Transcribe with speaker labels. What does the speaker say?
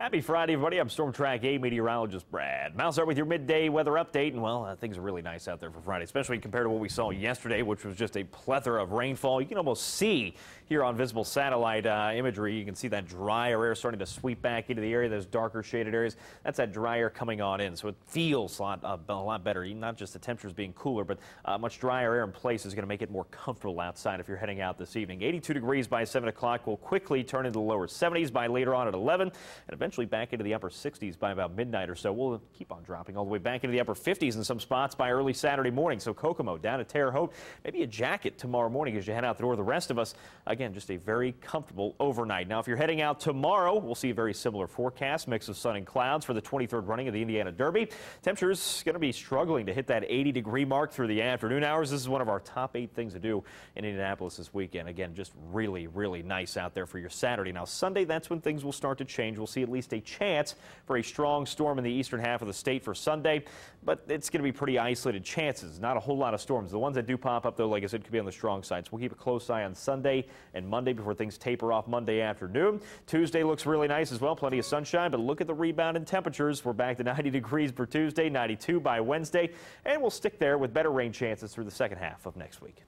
Speaker 1: Happy Friday, everybody. I'm Storm Track 8 meteorologist Brad. Mouse start with your midday weather update. And, well, uh, things are really nice out there for Friday, especially compared to what we saw yesterday, which was just a plethora of rainfall. You can almost see here on visible satellite uh, imagery, you can see that drier air starting to sweep back into the area, those darker shaded areas. That's that dry air coming on in. So it feels a lot, uh, a lot better. Not just the temperatures being cooler, but uh, much drier air in place is going to make it more comfortable outside if you're heading out this evening. 82 degrees by 7 o'clock will quickly turn into the lower 70s by later on at 11 and eventually back into the upper 60s by about midnight or so. We'll keep on dropping all the way back into the upper 50s in some spots by early Saturday morning. So Kokomo down to Terre Haute, maybe a jacket tomorrow morning as you head out the door. The rest of us, again, just a very comfortable overnight. Now, if you're heading out tomorrow, we'll see a very similar forecast, mix of sun and clouds for the 23rd running of the Indiana Derby. Temperatures going to be struggling to hit that 80 degree mark through the afternoon hours. This is one of our top eight things to do in Indianapolis this weekend. Again, just really, really nice out there for your Saturday. Now, Sunday, that's when things will start to change. We'll see at least least a chance for a strong storm in the eastern half of the state for Sunday, but it's going to be pretty isolated chances. Not a whole lot of storms. The ones that do pop up, though, like I said, could be on the strong side. So we'll keep a close eye on Sunday and Monday before things taper off Monday afternoon. Tuesday looks really nice as well. Plenty of sunshine, but look at the rebound in temperatures. We're back to 90 degrees for Tuesday, 92 by Wednesday, and we'll stick there with better rain chances through the second half of next week.